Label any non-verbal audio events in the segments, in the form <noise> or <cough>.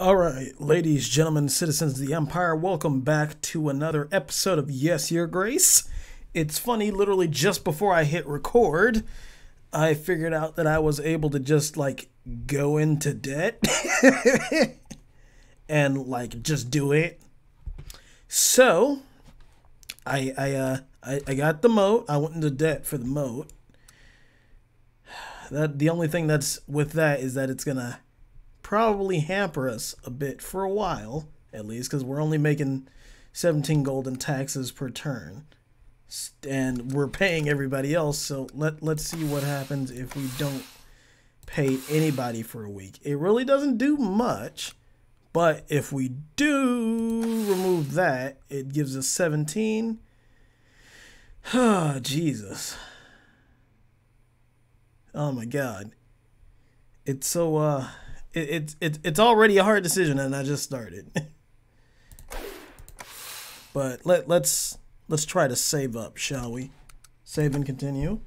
All right, ladies, gentlemen, citizens of the Empire, welcome back to another episode of Yes, Your Grace. It's funny, literally just before I hit record, I figured out that I was able to just like go into debt <laughs> and like just do it. So, I I uh I, I got the moat. I went into debt for the moat. <sighs> That the only thing that's with that is that it's gonna probably hamper us a bit for a while, at least, because we're only making 17 gold in taxes per turn. And we're paying everybody else, so let, let's see what happens if we don't pay anybody for a week. It really doesn't do much, but if we do remove that, it gives us 17. Oh, <sighs> Jesus. Oh my God. It's so, uh, it, it, it's already a hard decision and I just started. <laughs> but let let's let's try to save up, shall we? Save and continue.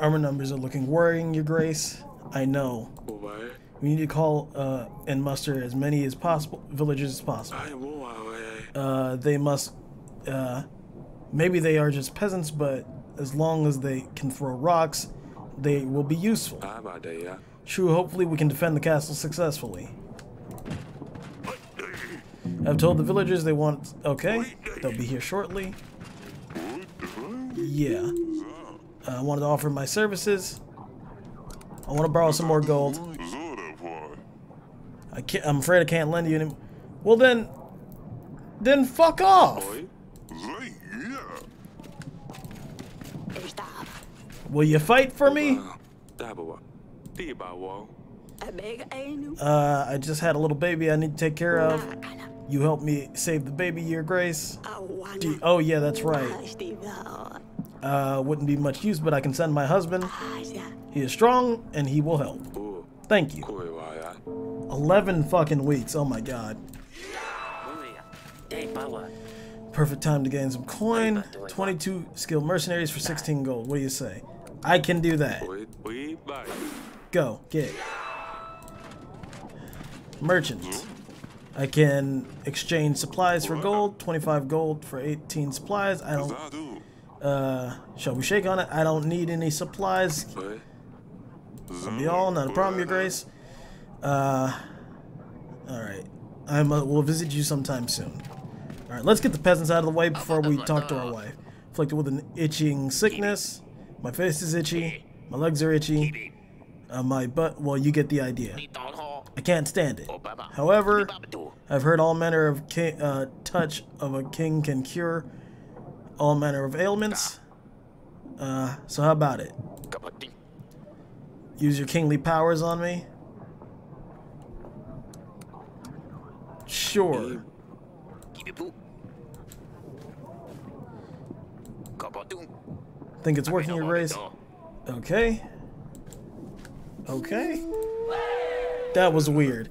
Armor numbers are looking worrying, Your Grace. I know. We need to call uh, and muster as many as possible villagers as possible. Uh, they must. Uh, maybe they are just peasants, but as long as they can throw rocks, they will be useful. True, hopefully we can defend the castle successfully. I've told the villagers they want... Okay, they'll be here shortly. Yeah. I wanted to offer my services. I want to borrow some more gold. I can't, I'm afraid I can't lend you any... Well then... Then fuck off! Will you fight for me? Uh, I just had a little baby I need to take care of. You help me save the baby, Your Grace. You, oh, yeah, that's right. Uh, wouldn't be much use, but I can send my husband. He is strong, and he will help. Thank you. 11 fucking weeks, oh my god. Perfect time to gain some coin. 22 skilled mercenaries for 16 gold. What do you say? I can do that. Go, get. Merchant. I can exchange supplies for gold, 25 gold for 18 supplies. I don't, uh, shall we shake on it? I don't need any supplies. I'll be all, not a problem, your grace. Uh, alright. I will visit you sometime soon. Alright, let's get the peasants out of the way before we talk to our wife. Afflicted with an itching sickness. My face is itchy. My legs are itchy. Uh, my butt, well, you get the idea. I can't stand it. However, I've heard all manner of king, uh, touch of a king can cure all manner of ailments. Uh, so how about it? Use your kingly powers on me? Sure. Think it's working, your grace? Okay. Okay. That was weird.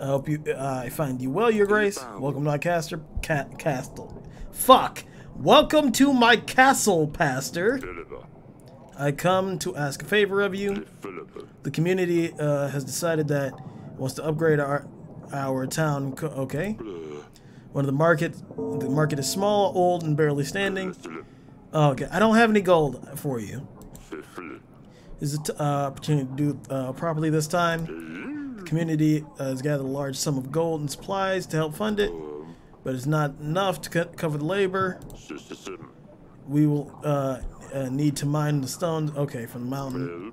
I hope you. Uh, I find you well, your grace. Welcome to my caster, cat castle. Fuck. Welcome to my castle, pastor. I come to ask a favor of you. The community uh, has decided that it wants to upgrade our our town. Okay. One of the market. The market is small, old, and barely standing. Okay, I don't have any gold for you. Is it uh, opportunity to do uh, properly this time? The community uh, has gathered a large sum of gold and supplies to help fund it, but it's not enough to co cover the labor. We will uh, uh, need to mine the stones. Okay, from the mountain.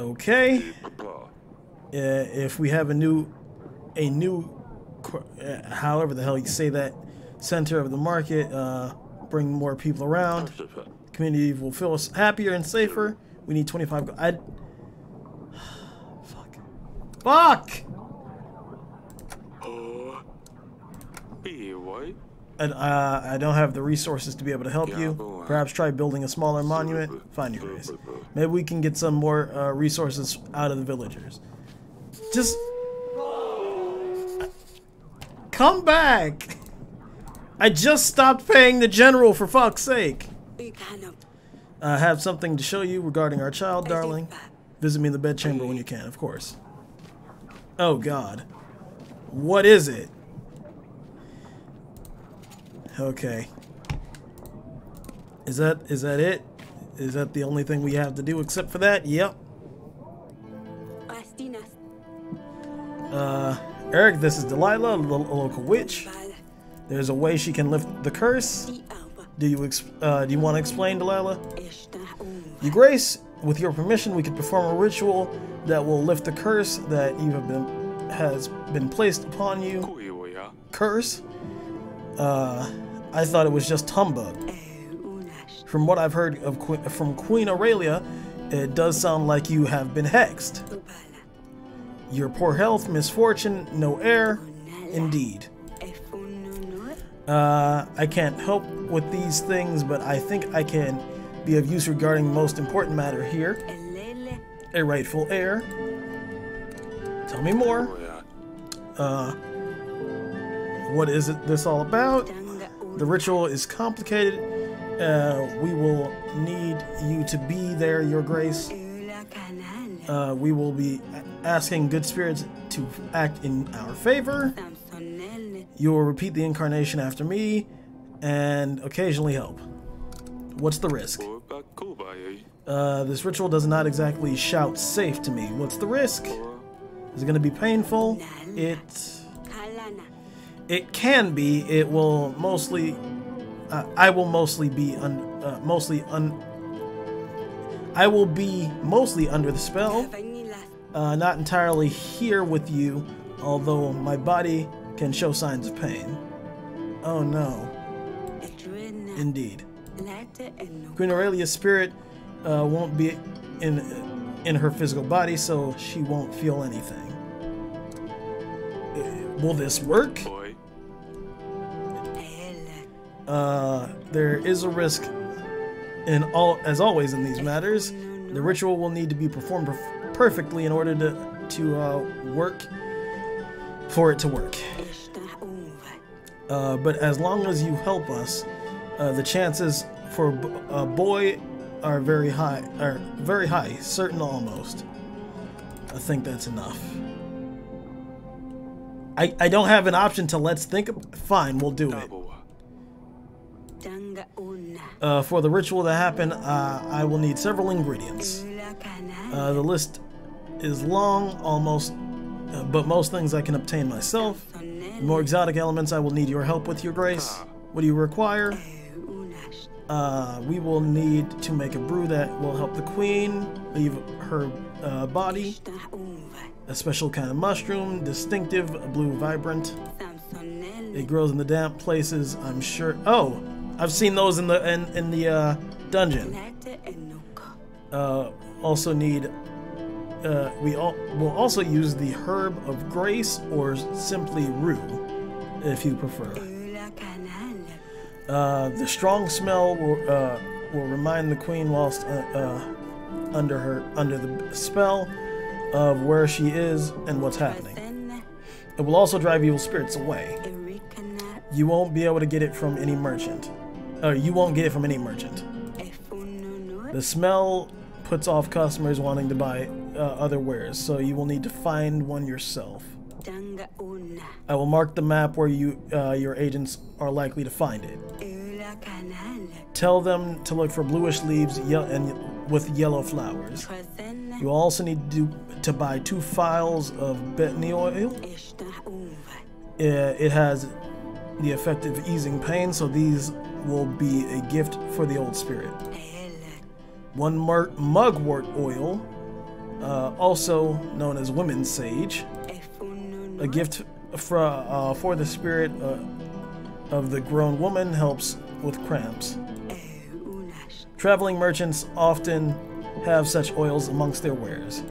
Okay. Uh, if we have a new, a new, however the hell you say that, center of the market bring more people around. Community will feel us happier and safer. We need 25. I. <sighs> Fuck. Fuck! And, uh, I don't have the resources to be able to help you. Perhaps try building a smaller monument. Find your grace. Maybe we can get some more uh, resources out of the villagers. Just... Come back! <laughs> I just stopped paying the general for fuck's sake. I have something to show you regarding our child, darling. Visit me in the bedchamber when you can, of course. Oh, God. What is it? Okay. Is that is that it? Is that the only thing we have to do except for that? Yep. Uh, Eryk, this is Delilah, a, a local witch. There's a way she can lift the curse. Do you uh, do you want to explain, Delilah? Your Grace, with your permission, we could perform a ritual that will lift the curse that you have been has been placed upon you. Curse? Uh, I thought it was just humbug. From what I've heard of from Queen Aurelia, it does sound like you have been hexed. Your poor health, misfortune, no heir, indeed. Uh, I can't help with these things, but I think I can be of use regarding the most important matter here. A rightful heir. Tell me more. Uh, what is it this all about? The ritual is complicated. Uh, we will need you to be there, Your Grace. Uh, we will be asking good spirits to act in our favor. You will repeat the incarnation after me and occasionally help. What's the risk? Uh, this ritual does not exactly shout safe to me. What's the risk? Is it going to be painful? It it can be. It will mostly. Uh, I will mostly be un, uh, mostly un. I will be mostly under the spell. Uh, not entirely here with you, although my body can show signs of pain. Oh no. Indeed. Queen Aurelia's spirit uh, won't be in in her physical body, so she won't feel anything. Uh, will this work? Uh, there is a risk in all, as always in these matters. The ritual will need to be performed perfectly in order to to uh, work for it to work. Uh, but as long as you help us, uh, the chances for b- a boy are very high. Are very high, certain almost. I think that's enough. I I don't have an option to let's think. Of, fine, we'll do it. Uh, for the ritual to happen, uh, I will need several ingredients. Uh, the list is long, almost, uh, but most things I can obtain myself. More exotic elements I will need your help with, Your Grace. What do you require? Uh, we will need to make a brew that will help the queen leave her uh, body. A special kind of mushroom, distinctive, blue, vibrant. It grows in the damp places. I'm sure. Oh, I've seen those in the in, in the uh, dungeon. Uh, also need. Uh, we all will also use the herb of grace or simply rue, if you prefer. Uh, the strong smell will uh, will remind the queen whilst uh, uh, under her under the spell of where she is and what's happening. It will also drive evil spirits away. You won't be able to get it from any merchant. You won't get it from any merchant. The smell puts off customers wanting to buy uh, other wares, so you will need to find one yourself. I will mark the map where you uh, your agents are likely to find it. Tell them to look for bluish leaves ye- and with yellow flowers. You also need to, do, to buy two phials of betony oil. Uh, it has the effect of easing pain, so these will be a gift for the old spirit. One mugwort oil, uh, also known as women's sage, a gift for, uh, for the spirit uh, of the grown woman helps with cramps. Traveling merchants often have such oils amongst their wares.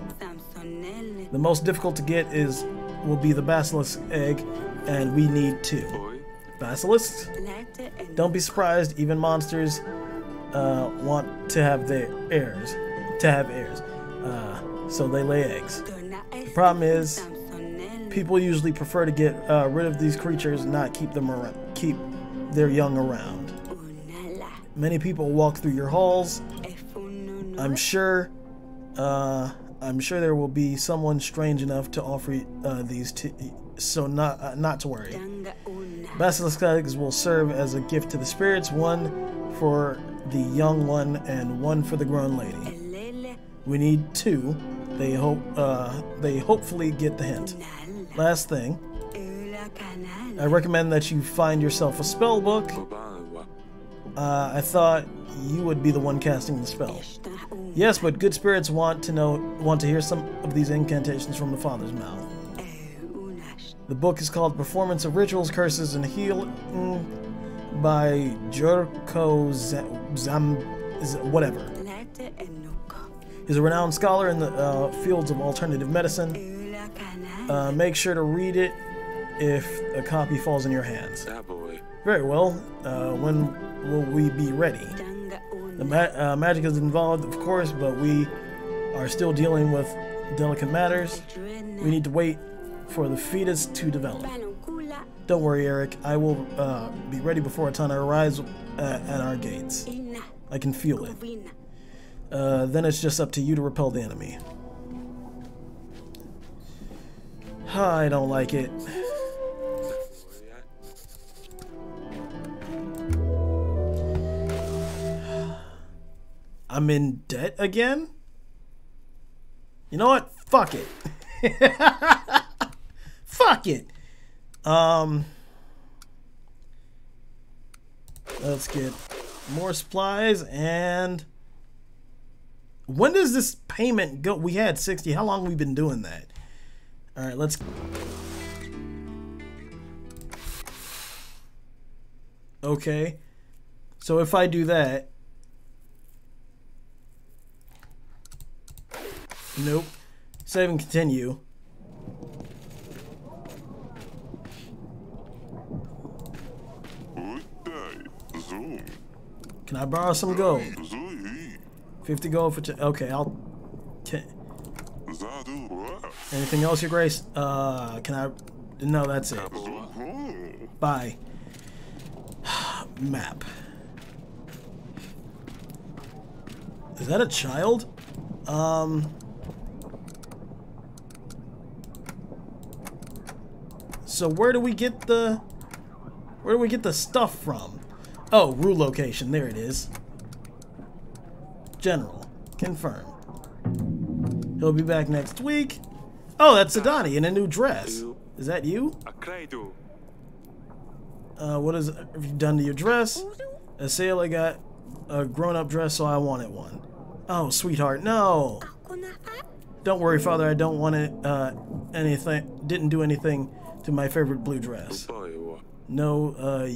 The most difficult to get is will be the basilisk egg, and we need two. Basilisks? Don't be surprised, even monsters uh, want to have their heirs, to have heirs. So they lay eggs. The problem is, people usually prefer to get uh, rid of these creatures, not keep them around, keep their young around. Many people walk through your halls I'm sure, uh, I'm sure there will be someone strange enough to offer uh, these to, so not uh, not to worry. Basilisk eggs will serve as a gift to the spirits, one for the young one and one for the grown lady. We need two. They hope uh, they hopefully get the hint. Last thing, I recommend that you find yourself a spell book. Uh, I thought you would be the one casting the spell. Yes, but good spirits want to know want to hear some of these incantations from the Father's mouth. The book is called Performance of Rituals, Curses, and Healing by Jurko Zam... whatever. He's a renowned scholar in the uh, fields of alternative medicine. Uh, make sure to read it if a copy falls in your hands. Very well. Uh, when will we be ready? The ma uh, magic is involved, of course, but we are still dealing with delicate matters. We need to wait for the fetus to develop. Don't worry, Eryk. I will uh, be ready before Atana arrives uh, at our gates. I can feel it. Uh, then it's just up to you to repel the enemy. I don't like it. I'm in debt again? You know what? Fuck it. <laughs> Fuck it. Um, let's get more supplies and when does this payment go? We had 60. How long we been doing that? All right, let's Okay. So if I do that, Nope. Save and continue. Can I borrow some gold? 50 gold for... okay, I'll... Anything else, Your Grace? Uh, can I... No, that's it. Bye. <sighs> Map. Is that a child? Um... So where do we get the... Where do we get the stuff from? Oh, rule location. There it is. General. Confirm. He'll be back next week. Oh, that's Adani in a new dress. Is that you? Uh, what is, have you done to your dress? A Asela got a grown-up dress, so I wanted one. Oh, sweetheart, no. Don't worry, father. I don't want it. Uh, anything. Didn't do anything to my favorite blue dress. No, uh,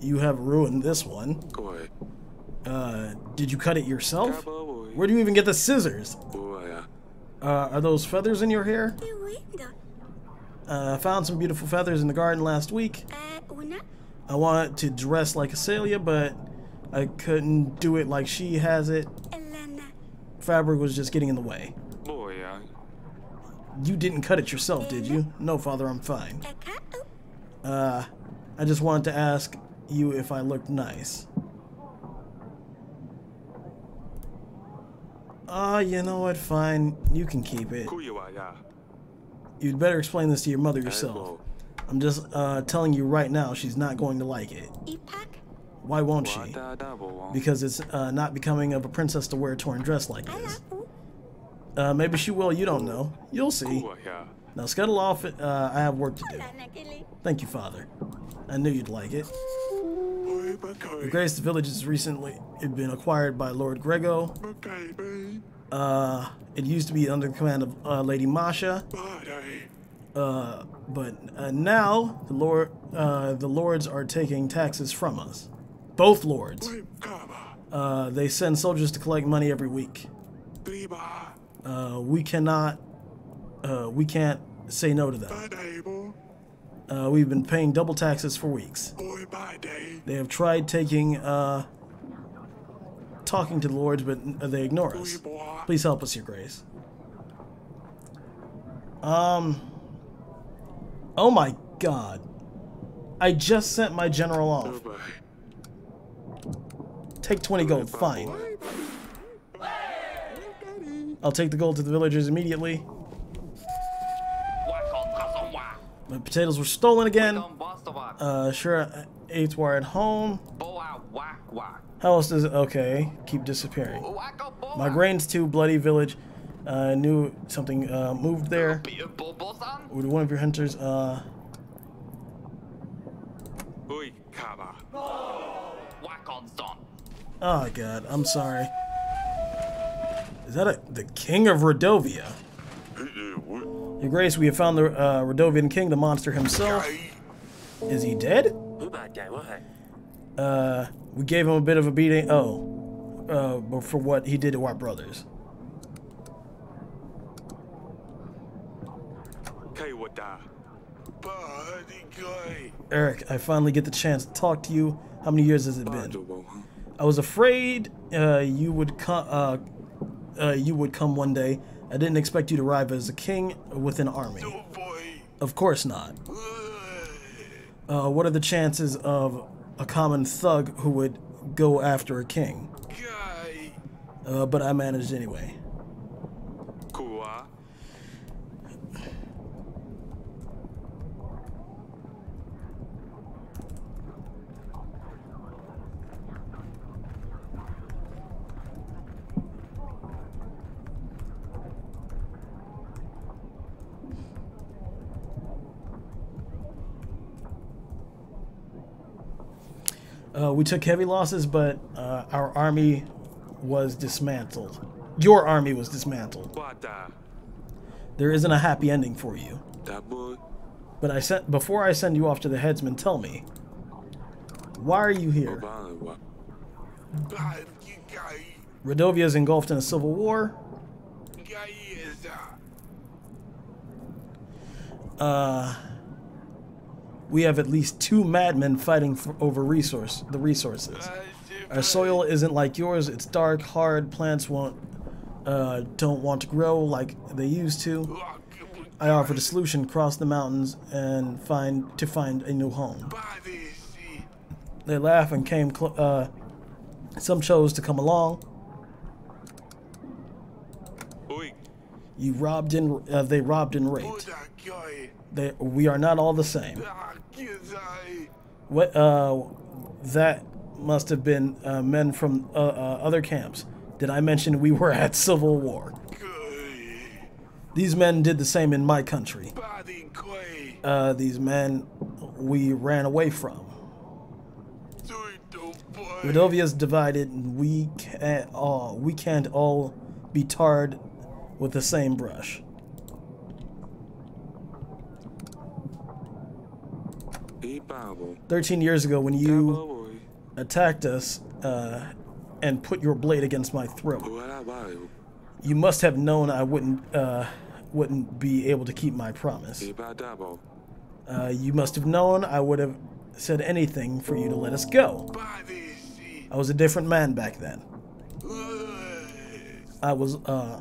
you have ruined this one. Uh, did you cut it yourself? Where do you even get the scissors? Uh, are those feathers in your hair? Uh, I found some beautiful feathers in the garden last week. I wanted to dress like Asela, but I couldn't do it like she has it. Fabric was just getting in the way. You didn't cut it yourself, did you? No, father, I'm fine. Uh, I just wanted to ask you if I looked nice. Ah, uh, you know what? Fine. You can keep it. You'd better explain this to your mother yourself. I'm just uh, telling you right now, she's not going to like it. Why won't she? Because it's uh, not becoming of a princess to wear a torn dress like this. Uh, maybe she will, you don't know. You'll see. Now scuttle off, uh, I have work to do. Thank you, Father. I knew you'd like it. The greatest Village has recently been acquired by Lord Grego. Uh, it used to be under the command of uh, Lady Masha. Uh, but uh, now the Lord, uh, the lords are taking taxes from us. Both lords. Uh, they send soldiers to collect money every week. Uh, we cannot, uh, we can't say no to them. Uh, we've been paying double taxes for weeks. They have tried taking, uh, talking to the lords, but they ignore us. Please help us, Your Grace. Um. Oh my god. I just sent my general off. Take 20 gold, fine. I'll take the gold to the villagers immediately. My potatoes were stolen again. Uh, sure, eights were at home. How else does it? Okay, keep disappearing. My grain's too bloody village. I uh, knew something uh, moved there. Would one of your hunters, uh... Oh god, I'm sorry. Is that a, the king of Redovia? Your Grace, we have found the uh, king, the monster himself. Is he dead? Uh, we gave him a bit of a beating. Oh, uh, for what he did to our brothers. Eryk, I finally get the chance to talk to you. How many years has it been? I was afraid uh, you would come. Uh, uh, you would come one day. I didn't expect you to arrive as a king with an army. Of course not. Uh, what are the chances of a common thug who would go after a king? Uh, but I managed anyway. Uh, we took heavy losses, but uh, our army was dismantled. Your army was dismantled. There isn't a happy ending for you. But I sent before I send you off to the headsman, tell me, why are you here? Redovia is engulfed in a civil war. Uh, we have at least two madmen fighting for, over resource the resources. Our soil isn't like yours. It's dark, hard. Plants won't uh, don't want to grow like they used to. I offered a solution: cross the mountains and find to find a new home. They laughed and came. Uh, some chose to come along. You robbed and uh, they robbed and raped. They, we are not all the same. What? Uh, that must have been uh, men from uh, uh, other camps. Did I mention we were at civil war? These men did the same in my country. Uh, these men we ran away from. Redovia's divided, and we can't all we can't all be tarred with the same brush. 13 years ago when you attacked us uh, and put your blade against my throat. You must have known I wouldn't uh, wouldn't be able to keep my promise. Uh, you must have known I would have said anything for you to let us go. I was a different man back then. I was uh,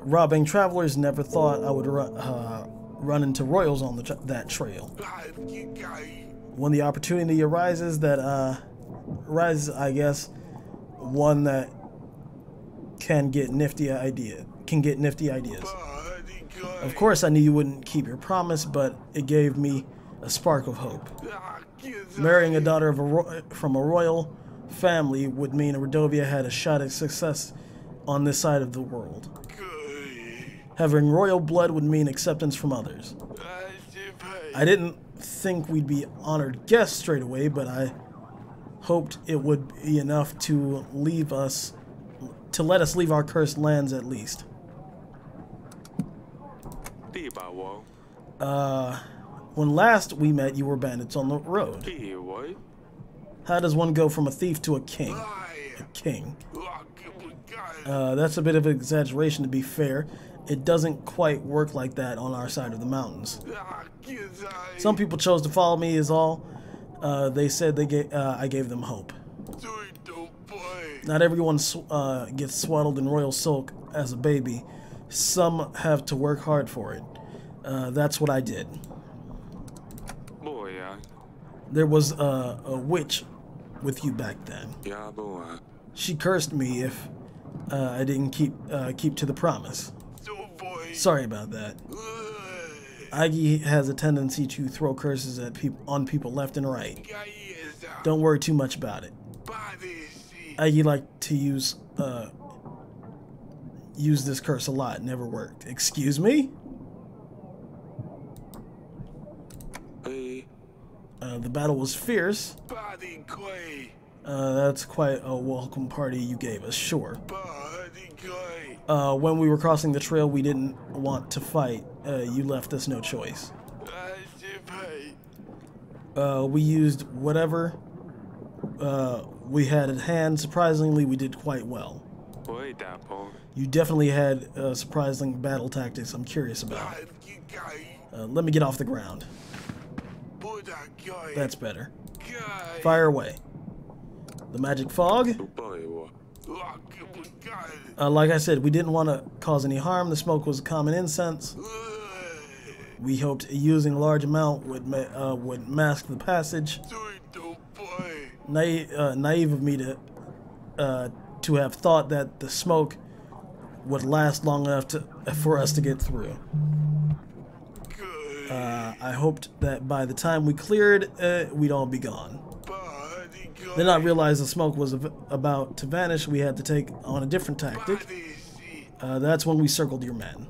robbing travelers, never thought I would run, uh, run into royals on the that trail when the opportunity arises that uh, arises, I guess, one that can get nifty idea can get nifty ideas. Of course, I knew you wouldn't keep your promise, but it gave me a spark of hope. Marrying a daughter of a from a royal family would mean Redovia had a shot at success on this side of the world. Having royal blood would mean acceptance from others. I didn't think we'd be honored guests straight away, but I hoped it would be enough to leave us, to let us leave our cursed lands at least. Uh, when last we met, you were bandits on the road. How does one go from a thief to a king? A king. Uh, that's a bit of an exaggeration to be fair. It doesn't quite work like that on our side of the mountains. Some people chose to follow me is all. Uh, they said they gave, uh, I gave them hope. Not everyone uh, gets swaddled in royal silk as a baby. Some have to work hard for it. Uh, that's what I did. Boy. There was a, a witch with you back then. Yeah, boy. She cursed me if Uh, I didn't keep uh, keep to the promise. Sorry about that. Igi has a tendency to throw curses at people on people left and right. Don't worry too much about it. Igi liked to use uh, use this curse a lot. Never worked. Excuse me? Uh, the battle was fierce. Uh, that's quite a welcome party you gave us, sure. Uh, when we were crossing the trail, we didn't want to fight. Uh, you left us no choice. Uh, we used whatever uh, we had at hand. Surprisingly, we did quite well. You definitely had uh, surprising battle tactics I'm curious about. Uh, let me get off the ground. That's better. Fire away. The magic fog. Uh, like I said, we didn't want to cause any harm. The smoke was a common incense. We hoped using a large amount would ma uh, would mask the passage. Naive, uh, naive of me to uh, to have thought that the smoke would last long enough to for us to get through. Uh, I hoped that by the time we cleared, uh, we'd all be gone. Then I realized the smoke was about to vanish. We had to take on a different tactic. Uh, that's when we circled your men.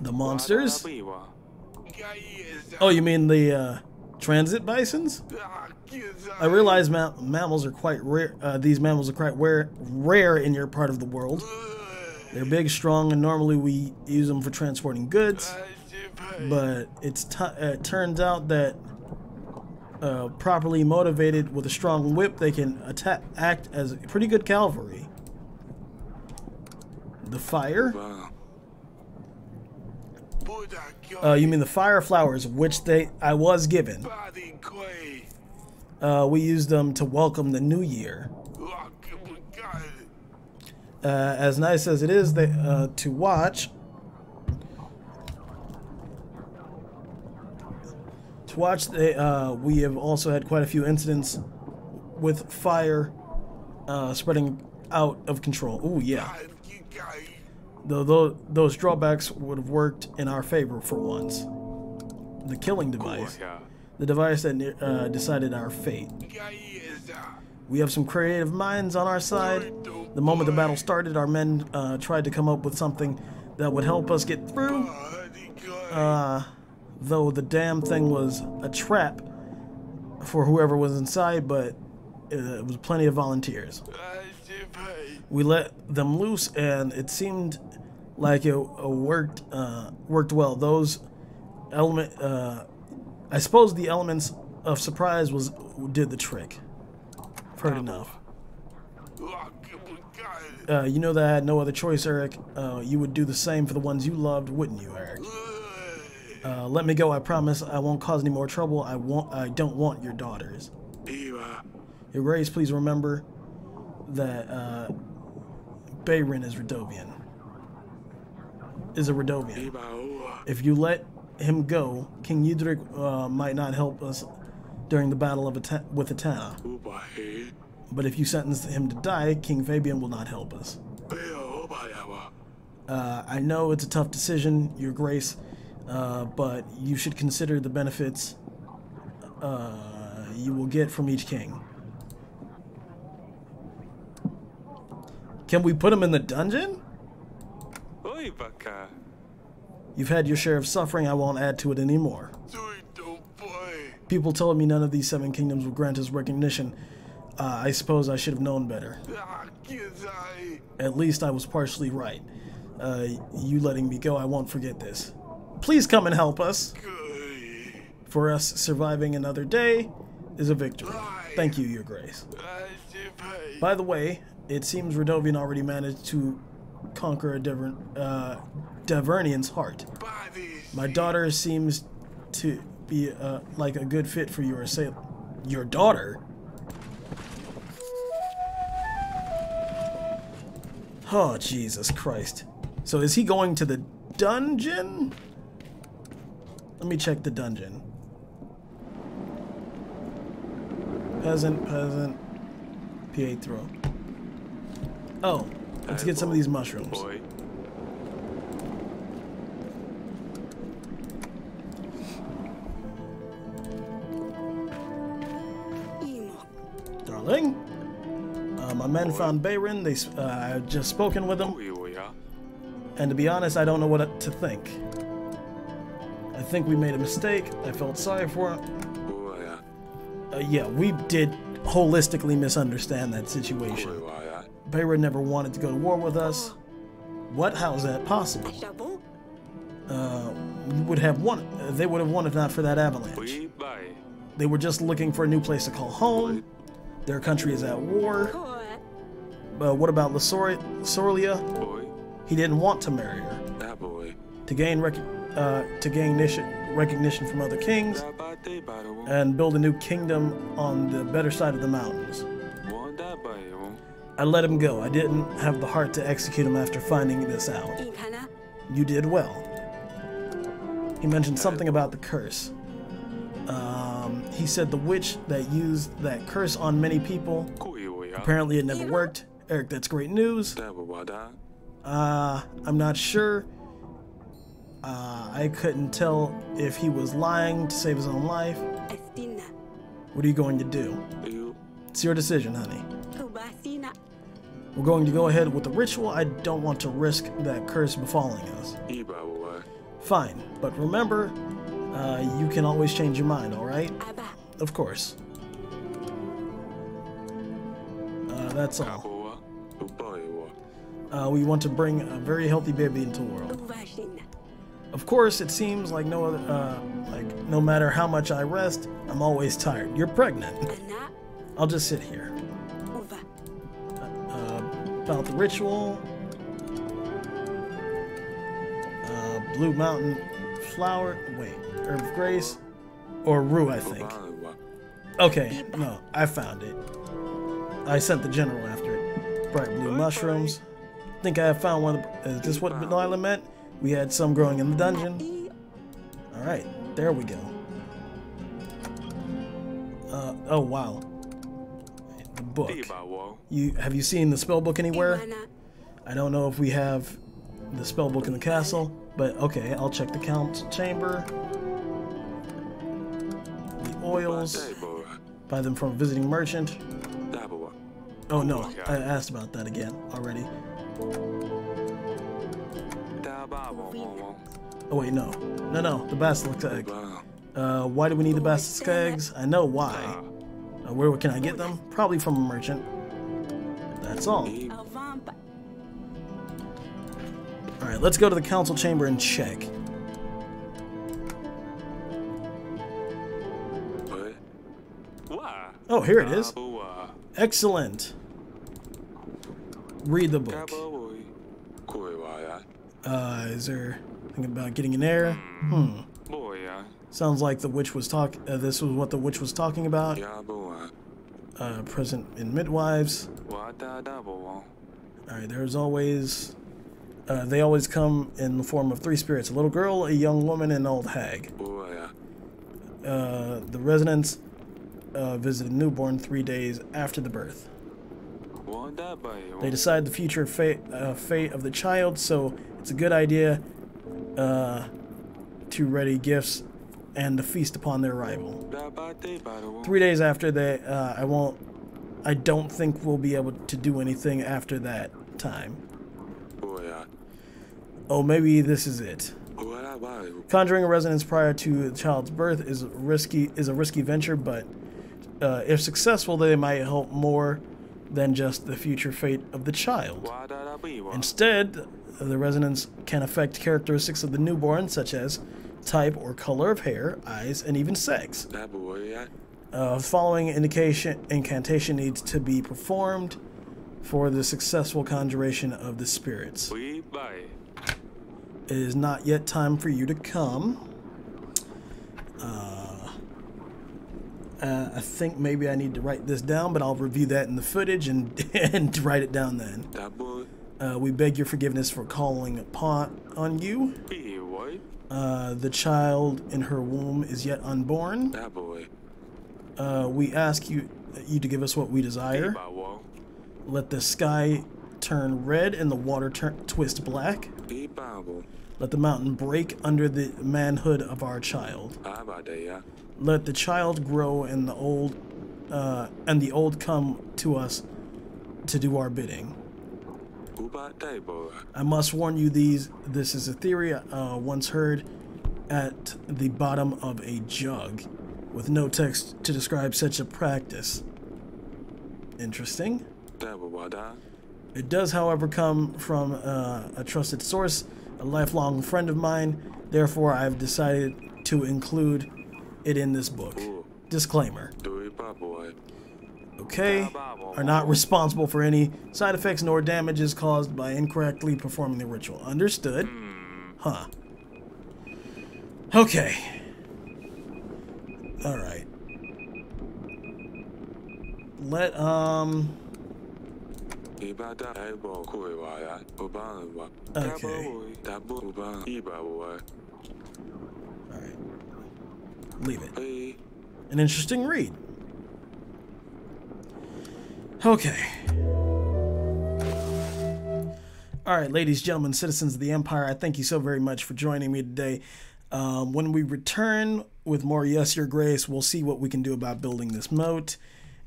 The monsters? Oh, you mean the uh, transit bisons? I realize ma mammals are quite rare. Uh, these mammals are quite rare, rare in your part of the world. They're big, strong, and normally we use them for transporting goods. But it's it turns out that uh, properly motivated with a strong whip, they can attack, act as pretty good cavalry. The fire. Uh, you mean the fire flowers, which they I was given. Uh, we used them to welcome the new year. Uh, as nice as it is they, uh, to watch, watch, they, uh, we have also had quite a few incidents with fire uh, spreading out of control. Oh yeah. Though those, those drawbacks would have worked in our favor for once. The killing device. The device that uh, decided our fate. We have some creative minds on our side. The moment the battle started, our men uh, tried to come up with something that would help us get through. Uh, though the damn thing was a trap for whoever was inside, but it was plenty of volunteers. We let them loose, and it seemed like it, worked uh, worked well. Those element, uh, I suppose, the elements of surprise was did the trick. I've heard enough. Uh, you know that I had no other choice, Eryk. Uh, you would do the same for the ones you loved, wouldn't you, Eryk? Uh, let me go. I promise. I won't cause any more trouble. I want. I don't want your daughters. Your Grace, please remember that uh, Bayrin is Radovian. Is a Radovian. If you let him go, King Udric uh, might not help us during the battle of At with Atana. But if you sentence him to die, King Fabian will not help us. Uh, I know it's a tough decision, Your Grace, uh, but you should consider the benefits uh, you will get from each king. Can we put him in the dungeon? You've had your share of suffering, I won't add to it anymore. People told me none of these seven kingdoms would grant us recognition. Uh, I suppose I should have known better. At least I was partially right. Uh, you letting me go, I won't forget this. Please come and help us. For us, surviving another day is a victory. Thank you, Your Grace. By the way, it seems Radovian already managed to conquer a Dever uh, Davernian's heart. My daughter seems to be uh, like a good fit for your assailant. Your daughter? Oh, Jesus Christ. So is he going to the dungeon? Let me check the dungeon. Peasant, peasant, Pietro. Oh, Let's get some of these mushrooms. Darling? Uh, my men found Bayron. They, uh, I had just spoken with them, and to be honest, I don't know what to think. I think we made a mistake. I felt sorry for him. Uh, yeah, we did holistically misunderstand that situation. Uyoya. Bayron never wanted to go to war with us. What? How is that possible? Uh, we would have won. Uh, they would have won if not for that avalanche. They were just looking for a new place to call home. Their country is at war. Uh, what about Lasoria? Sorlia? He didn't want to marry her. That boy. To gain rec- uh, to gain recognition from other kings and build a new kingdom on the better side of the mountains. I let him go. I didn't have the heart to execute him after finding this out. You did well. He mentioned something about the curse. Um, he said the witch that used that curse on many people. Apparently, it never worked. Eryk, that's great news. Uh, I'm not sure. Uh, I couldn't tell if he was lying to save his own life. What are you going to do? It's your decision, honey. We're going to go ahead with the ritual. I don't want to risk that curse befalling us. Fine, but remember, uh, you can always change your mind, alright? Of course. Uh, that's all. Kaboa. Uboy wa. Uh, we want to bring a very healthy baby into the world. Of course, it seems like no other, uh, like no matter how much I rest, I'm always tired. You're pregnant. <laughs> I'll just sit here. Uh, about the ritual. Uh, Blue Mountain Flower. Wait, Herb of Grace, or Rue, I think. Okay, no, I found it. I sent the general after it. Bright blue mushrooms. Think I found one. Of the, is this what Vanilla meant? We had some growing in the dungeon. All right, there we go. Uh, oh wow. The book. You have you seen the spell book anywhere? I don't know if we have the spell book in the castle, but okay, I'll check the council chamber. The oils. Buy them from a visiting merchant. Oh no, I asked about that again already. Oh wait, no. No, no, the basilisk egg. Uh, why do we need the basilisk eggs? I know why. Uh, where can I get them? Probably from a merchant. That's all. Alright, let's go to the council chamber and check. Oh, here it is. Excellent. Read the book. Uh, is there thinking about getting an heir? Hmm. Boy. Sounds like the witch was talk. Uh, this was what the witch was talking about. Uh, present in midwives. Wa da da bo wa. All right. There's always. Uh, they always come in the form of three spirits: a little girl, a young woman, and an old hag. Uh, the residents uh, a newborn three days after the birth. Wa da ba ya. They decide the future fate, uh, fate of the child, so it's a good idea uh, to ready gifts and to feast upon their arrival. Three days after they, uh, I won't. I don't think we'll be able to do anything after that time. Oh, maybe this is it. Conjuring a resonance prior to the child's birth is risky. Is a risky venture, but uh, if successful, they might help more than just the future fate of the child. Wa da da ba wa. Instead, the resonance can affect characteristics of the newborn, such as type or color of hair, eyes, and even sex. Da boy ya. Uh, following indication incantation needs to be performed for the successful conjuration of the spirits. It is not yet time for you to come. Uh, uh, I think maybe I need to write this down, but I'll review that in the footage and <laughs> and write it down then. Uh, we beg your forgiveness for calling upon on you. Uh, the child in her womb is yet unborn. Uh, we ask you you to give us what we desire. Let the sky turn red and the water turn twist black. Let the mountain break under the manhood of our child. Abadaya. Let the child grow and the old uh, and the old come to us to do our bidding. I must warn you these this is a theory uh, once heard at the bottom of a jug with no text to describe such a practice. Interesting. It does, however, come from uh, a trusted source, a lifelong friend of mine. Therefore, I've decided to include it in this book. Disclaimer. Okay, are not responsible for any side effects nor damages caused by incorrectly performing the ritual. Understood? Huh. Okay. Alright. Let, um... Okay. Alright. Leave it. An interesting read. Okay. All right, ladies, gentlemen, citizens of the Empire, I thank you so very much for joining me today. Um, when we return with more Yes, Your Grace, we'll see what we can do about building this moat.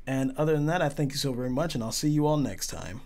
And other than that, I thank you so very much, and I'll see you all next time.